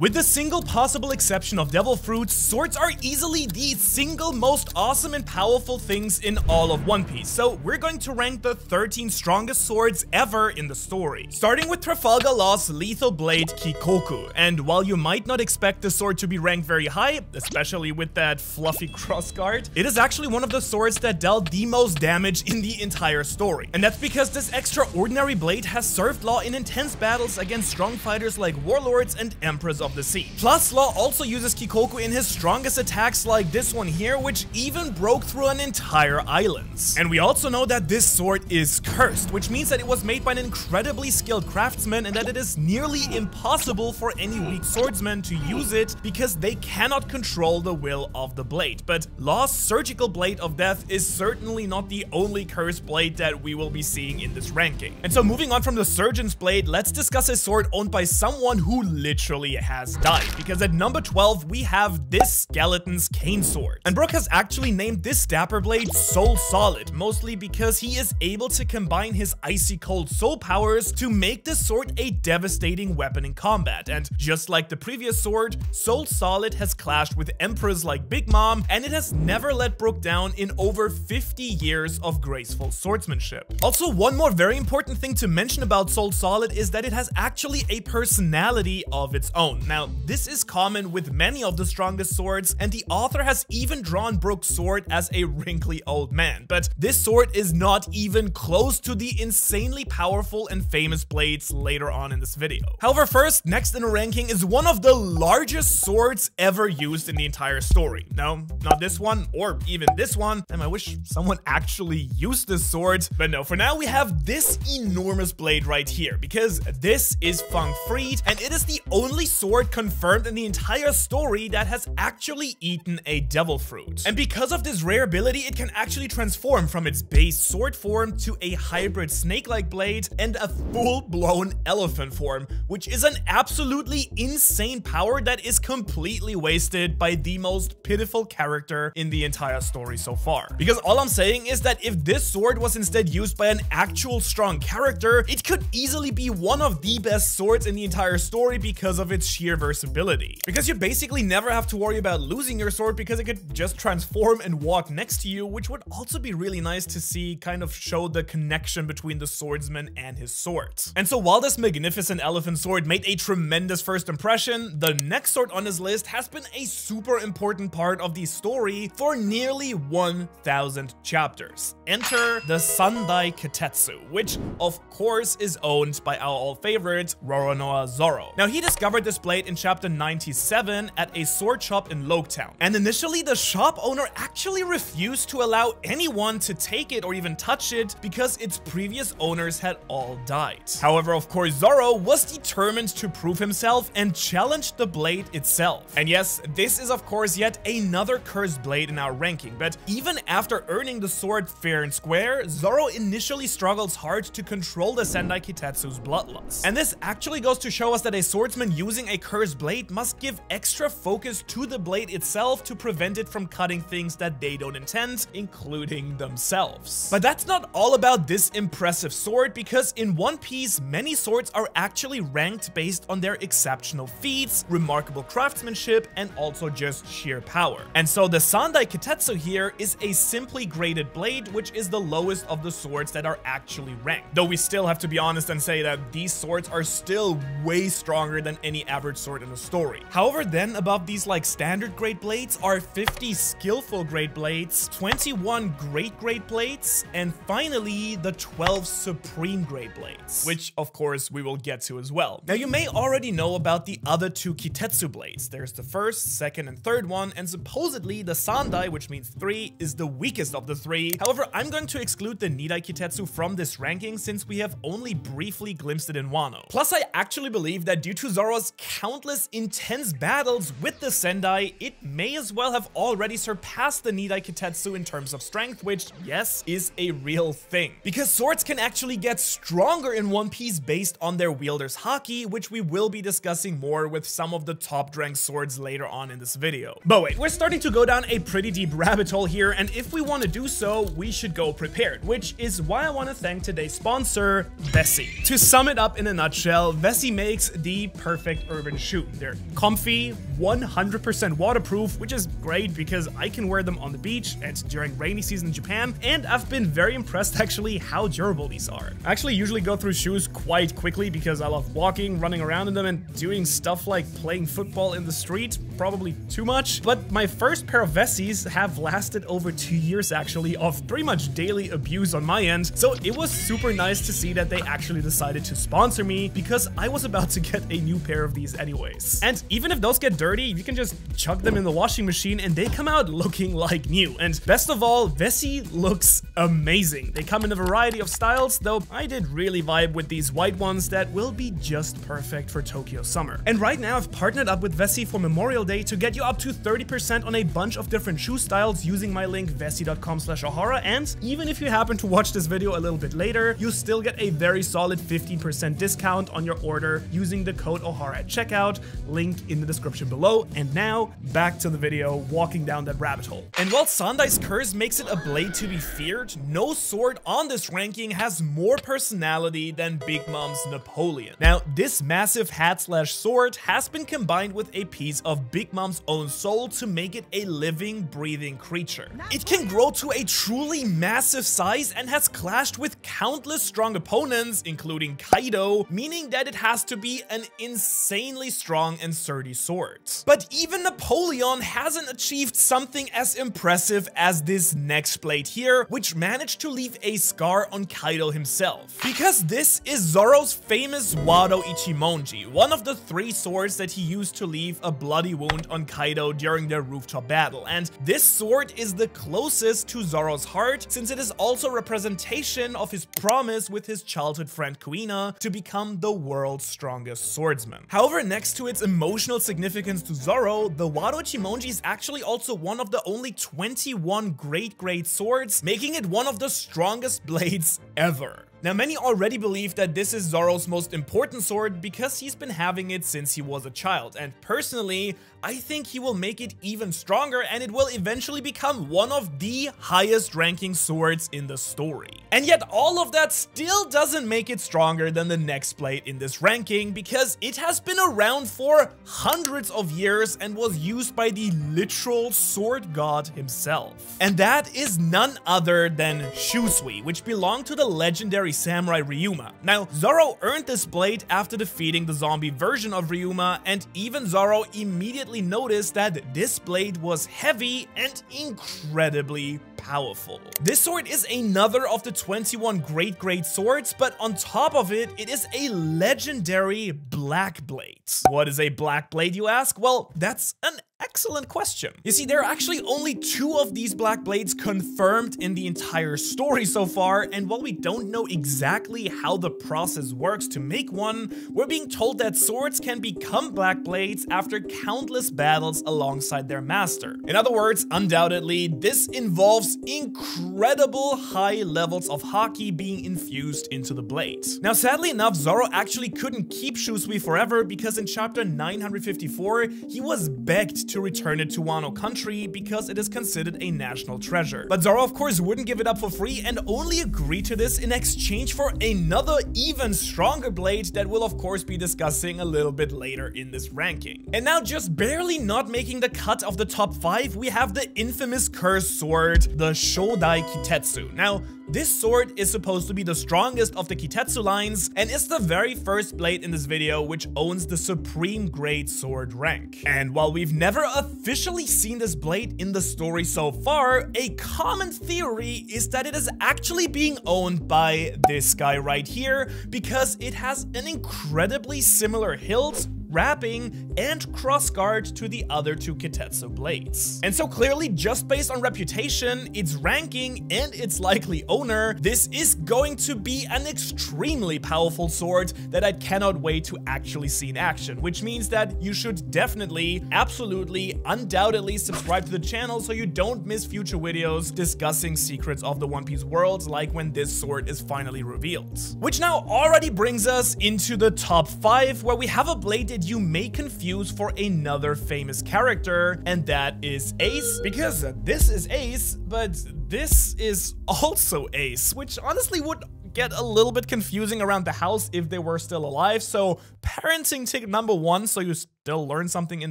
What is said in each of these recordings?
With the single possible exception of Devil Fruits, swords are easily the single most awesome and powerful things in all of One Piece, so we're going to rank the 13 strongest swords ever in the story. Starting with Trafalgar Law's lethal blade Kikoku, and while you might not expect the sword to be ranked very high, especially with that fluffy crossguard, it is actually one of the swords that dealt the most damage in the entire story. And that's because this extraordinary blade has served Law in intense battles against strong fighters like warlords and emperors of the sea. Plus, Law also uses Kikoku in his strongest attacks like this one here, which even broke through an entire island. And we also know that this sword is cursed, which means that it was made by an incredibly skilled craftsman and that it is nearly impossible for any weak swordsman to use it because they cannot control the will of the blade. But Law's surgical blade of death is certainly not the only cursed blade that we will be seeing in this ranking. And so moving on from the surgeon's blade, let's discuss a sword owned by someone who literally has died. Because at number 12, we have this skeleton's cane sword. And Brook has actually named this dapper blade Soul Solid, mostly because he is able to combine his icy cold soul powers to make this sword a devastating weapon in combat. And just like the previous sword, Soul Solid has clashed with emperors like Big Mom, and it has never let Brook down in over 50 years of graceful swordsmanship. Also, one more very important thing to mention about Soul Solid is that it has actually a personality of its own. Now, this is common with many of the strongest swords, and the author has even drawn Brook's sword as a wrinkly old man. But this sword is not even close to the insanely powerful and famous blades later on in this video. However, first, next in ranking is one of the largest swords ever used in the entire story. No, not this one, or even this one. And I wish someone actually used this sword. But no, for now we have this enormous blade right here, because this is Fang Freed, and it is the only sword confirmed in the entire story that has actually eaten a devil fruit. And because of this rare ability, it can actually transform from its base sword form to a hybrid snake-like blade and a full-blown elephant form, which is an absolutely insane power that is completely wasted by the most pitiful character in the entire story so far. Because all I'm saying is that if this sword was instead used by an actual strong character, it could easily be one of the best swords in the entire story because of its sheer versatility. Because you basically never have to worry about losing your sword because it could just transform and walk next to you, which would also be really nice to see kind of show the connection between the swordsman and his sword. And so while this magnificent elephant sword made a tremendous first impression, the next sword on his list has been a super important part of the story for nearly 1000 chapters. Enter the Sandai Kitetsu, which of course is owned by our old favorite, Roronoa Zoro. Now he discovered this in chapter 97 at a sword shop in Loguetown. And initially the shop owner actually refused to allow anyone to take it or even touch it because its previous owners had all died. However, of course, Zoro was determined to prove himself and challenged the blade itself. And yes, this is of course yet another cursed blade in our ranking, but even after earning the sword fair and square, Zoro initially struggles hard to control the Sandai Kitetsu's bloodlust. And this actually goes to show us that a swordsman using a cursed blade must give extra focus to the blade itself to prevent it from cutting things that they don't intend, including themselves. But that's not all about this impressive sword, because in One Piece, many swords are actually ranked based on their exceptional feats, remarkable craftsmanship, and also just sheer power. And so the Sandai Kitetsu here is a simply graded blade, which is the lowest of the swords that are actually ranked. Though we still have to be honest and say that these swords are still way stronger than any average sword in the story. However, then above these like standard grade blades are 50 skillful grade blades, 21 great grade blades, and finally the 12 supreme grade blades, which of course we will get to as well. Now you may already know about the other two Kitetsu blades. There's the first, second, and third one, and supposedly the Sandai, which means three, is the weakest of the three. However, I'm going to exclude the Nidai Kitetsu from this ranking since we have only briefly glimpsed it in Wano. Plus, I actually believe that due to Zoro's countless intense battles with the Sandai, it may as well have already surpassed the Nidai Kitetsu in terms of strength, which, yes, is a real thing. Because swords can actually get stronger in One Piece based on their wielder's haki, which we will be discussing more with some of the top ranked swords later on in this video. But wait, we're starting to go down a pretty deep rabbit hole here, and if we want to do so, we should go prepared, which is why I want to thank today's sponsor, Vessi. To sum it up in a nutshell, Vessi makes the perfect urban different shoe. They're comfy, 100% waterproof, which is great because I can wear them on the beach and during rainy season in Japan, and I've been very impressed actually how durable these are. I actually usually go through shoes quite quickly because I love walking, running around in them, and doing stuff like playing football in the street, probably too much. But my first pair of Vessies have lasted over two years actually of pretty much daily abuse on my end, so it was super nice to see that they actually decided to sponsor me because I was about to get a new pair of these anyways. And even if those get dirty, you can just chuck them in the washing machine and they come out looking like new. And best of all, Vessi looks amazing. They come in a variety of styles, though I did really vibe with these white ones that will be just perfect for Tokyo summer. And right now I've partnered up with Vessi for Memorial Day to get you up to 30% on a bunch of different shoe styles using my link vessi.com slash ohara and even if you happen to watch this video a little bit later, you still get a very solid 15% discount on your order using the code ohara at checkout, link in the description below. And now, back to the video, walking down that rabbit hole. And while Sandai's curse makes it a blade to be feared, no sword on this ranking has more personality than Big Mom's Napoleon. Now, this massive hat slash sword has been combined with a piece of Big Mom's own soul to make it a living, breathing creature. It can grow to a truly massive size and has clashed with countless strong opponents, including Kaido, meaning that it has to be an insanely strong and sturdy sword. But even Napoleon hasn't achieved something as impressive as this next blade here, which managed to leave a scar on Kaido himself. Because this is Zoro's famous Wado Ichimonji, one of the three swords that he used to leave a bloody wound on Kaido during their rooftop battle. And this sword is the closest to Zoro's heart since it is also a representation of his promise with his childhood friend Kuina to become the world's strongest swordsman. However, next to its emotional significance to Zoro, the Wado Ichimonji is actually also one of the only 21 great great swords, making it one of the strongest blades ever. Now, many already believe that this is Zoro's most important sword because he's been having it since he was a child, and personally, I think he will make it even stronger and it will eventually become one of the highest ranking swords in the story. And yet all of that still doesn't make it stronger than the next blade in this ranking because it has been around for hundreds of years and was used by the literal sword god himself. And that is none other than Shusui, which belonged to the legendary samurai Ryuma. Now, Zoro earned this blade after defeating the zombie version of Ryuma and even Zoro immediately noticed that this blade was heavy and incredibly powerful. This sword is another of the 21 great great swords, but on top of it, it is a legendary black blade. What is a black blade, you ask? Well, that's an Excellent question. You see, there are actually only two of these Black Blades confirmed in the entire story so far, and while we don't know exactly how the process works to make one, we're being told that swords can become Black Blades after countless battles alongside their master. In other words, undoubtedly, this involves incredible high levels of haki being infused into the blade. Now, sadly enough, Zoro actually couldn't keep Shusui forever because in chapter 954, he was begged to return it to Wano country because it is considered a national treasure. But Zoro of course wouldn't give it up for free and only agreed to this in exchange for another even stronger blade that we'll of course be discussing a little bit later in this ranking. And now just barely not making the cut of the top 5, we have the infamous cursed sword, the Shodai Kitetsu. Now, this sword is supposed to be the strongest of the Kitetsu lines and is the very first blade in this video which owns the Supreme Great Sword rank. And while we've never officially seen this blade in the story so far, a common theory is that it is actually being owned by this guy right here because it has an incredibly similar hilt wrapping, and crossguard to the other two Kitetsu blades. And so clearly, just based on reputation, its ranking, and its likely owner, this is going to be an extremely powerful sword that I cannot wait to actually see in action, which means that you should definitely, absolutely, undoubtedly subscribe to the channel so you don't miss future videos discussing secrets of the One Piece world, like when this sword is finally revealed. Which now already brings us into the top 5, where we have a blade that you may confuse for another famous character, and that is Ace, because this is Ace, but this is also Ace, which honestly would get a little bit confusing around the house if they were still alive, so parenting tip number one, so you still learn something in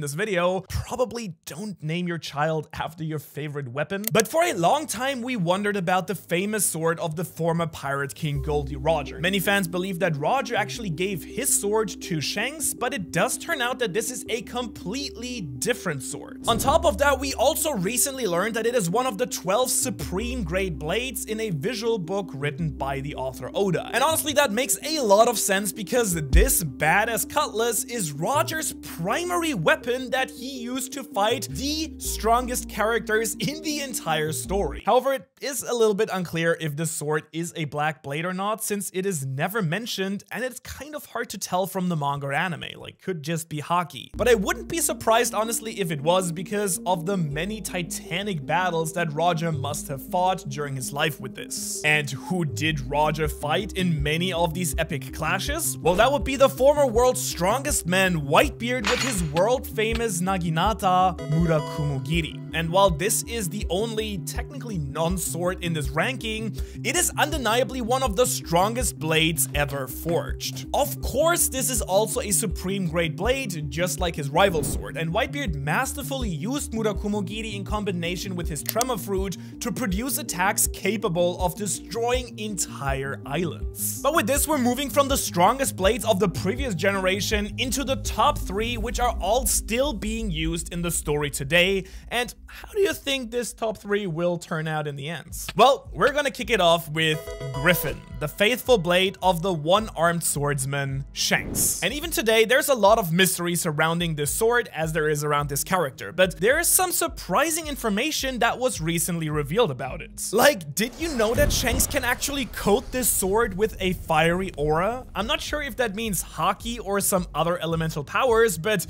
this video, probably don't name your child after your favorite weapon. But for a long time, we wondered about the famous sword of the former pirate king Gol D. Roger. Many fans believe that Roger actually gave his sword to Shanks, but it does turn out that this is a completely different sword. On top of that, we also recently learned that it is one of the 12 supreme grade blades in a visual book written by the author Oda. And honestly, that makes a lot of sense because this badass cutlass is Roger's primary weapon that he used to fight the strongest characters in the entire story. However, it is a little bit unclear if the sword is a black blade or not since it is never mentioned and it's kind of hard to tell from the manga or anime, like could just be haki. But I wouldn't be surprised honestly if it was because of the many titanic battles that Roger must have fought during his life with this. And who did Roger fight in many of these epic clashes? Well, that would be the former world's strongest man, Whitebeard with his world famous Naginata Murakumogiri. And while this is the only technically non-sword in this ranking, it is undeniably one of the strongest blades ever forged. Of course, this is also a supreme grade blade, just like his rival sword, and Whitebeard masterfully used Murakumogiri in combination with his Tremor Fruit to produce attacks capable of destroying entire islands. But with this, we're moving from the strongest blades of the previous generation into the top three, which are all still being used in the story today, and how do you think this top three will turn out in the end? Well, we're gonna kick it off with Griffin, the faithful blade of the one-armed swordsman Shanks. And even today, there's a lot of mystery surrounding this sword as there is around this character, but there is some surprising information that was recently revealed about it. Like, did you know that Shanks can actually coat this sword with a fiery aura? I'm not sure if that means haki or some other elemental powers, but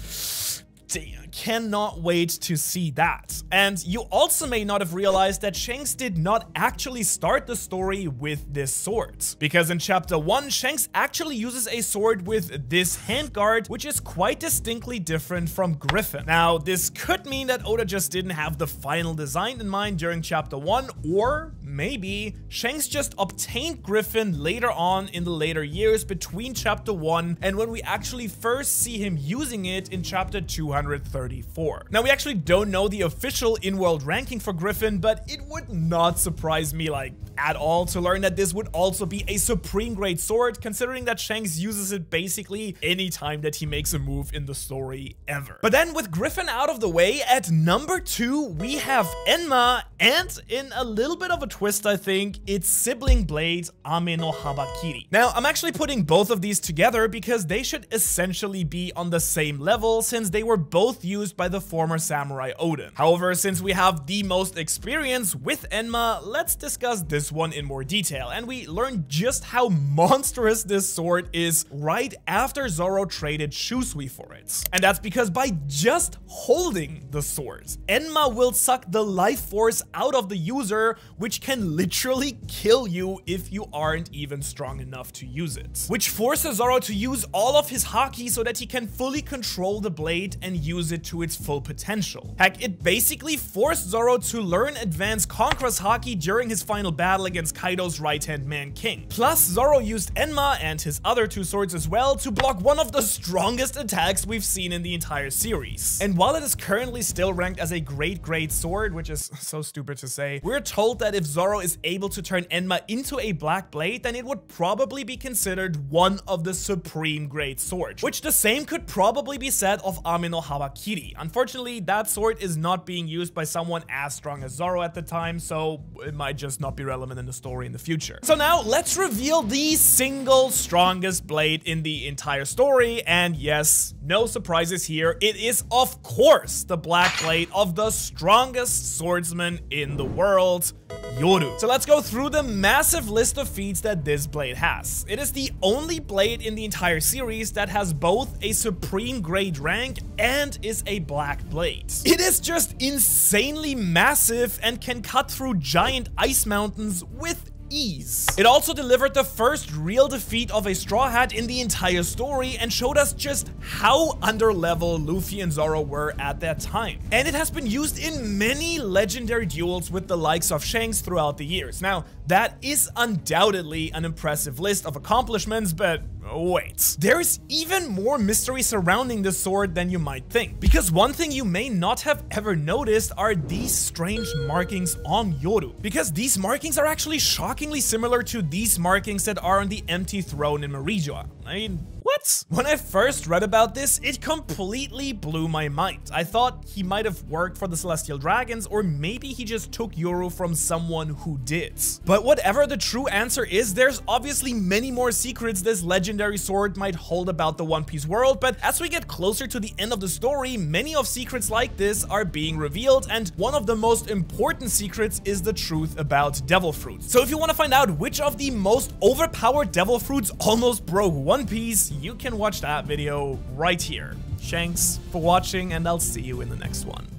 cannot wait to see that. And you also may not have realized that Shanks did not actually start the story with this sword. Because in chapter 1, Shanks actually uses a sword with this handguard, which is quite distinctly different from Griffin. Now, this could mean that Oda just didn't have the final design in mind during chapter 1, or maybe Shanks just obtained Griffin later on in the later years between chapter 1 and when we actually first see him using it in chapter 230 34. Now, we actually don't know the official in-world ranking for Griffin, but it would not surprise me like at all to learn that this would also be a supreme grade sword, considering that Shanks uses it basically any time that he makes a move in the story ever. But then with Griffin out of the way, at number two, we have Enma, and in a little bit of a twist, I think, it's sibling blade Ame no Habakiri. Now, I'm actually putting both of these together because they should essentially be on the same level since they were both used by the former samurai Oden. However, since we have the most experience with Enma, let's discuss this one in more detail, and we learn just how monstrous this sword is right after Zoro traded Shusui for it. And that's because by just holding the sword, Enma will suck the life force out of the user, which can literally kill you if you aren't even strong enough to use it. Which forces Zoro to use all of his haki so that he can fully control the blade and use it it to its full potential. Heck, it basically forced Zoro to learn advanced Conqueror's Haki during his final battle against Kaido's right-hand man King. Plus, Zoro used Enma and his other two swords as well to block one of the strongest attacks we've seen in the entire series. And while it is currently still ranked as a great great sword, which is so stupid to say, we're told that if Zoro is able to turn Enma into a black blade, then it would probably be considered one of the supreme great swords, which the same could probably be said of Ame no Unfortunately, that sword is not being used by someone as strong as Zoro at the time, so it might just not be relevant in the story in the future. So now, let's reveal the single strongest blade in the entire story, and yes, no surprises here, it is of course the Black Blade of the strongest swordsman in the world, Yoru. So let's go through the massive list of feats that this blade has. It is the only blade in the entire series that has both a supreme grade rank and is a black blade. It is just insanely massive and can cut through giant ice mountains with ease. It also delivered the first real defeat of a Straw Hat in the entire story and showed us just how underlevel Luffy and Zoro were at that time. And it has been used in many legendary duels with the likes of Shanks throughout the years. Now, that is undoubtedly an impressive list of accomplishments, but Wait, there's even more mystery surrounding the sword than you might think. Because one thing you may not have ever noticed are these strange markings on Yoru. Because these markings are actually shockingly similar to these markings that are on the empty throne in Marijoa. I mean, what? When I first read about this, it completely blew my mind. I thought he might have worked for the Celestial Dragons, or maybe he just took Yoru from someone who did. But whatever the true answer is, there's obviously many more secrets this legendary sword might hold about the One Piece world, but as we get closer to the end of the story, many of secrets like this are being revealed, and one of the most important secrets is the truth about devil fruits. So if you want to find out which of the most overpowered devil fruits almost broke One Piece, you can watch that video right here. Thanks for watching and I'll see you in the next one.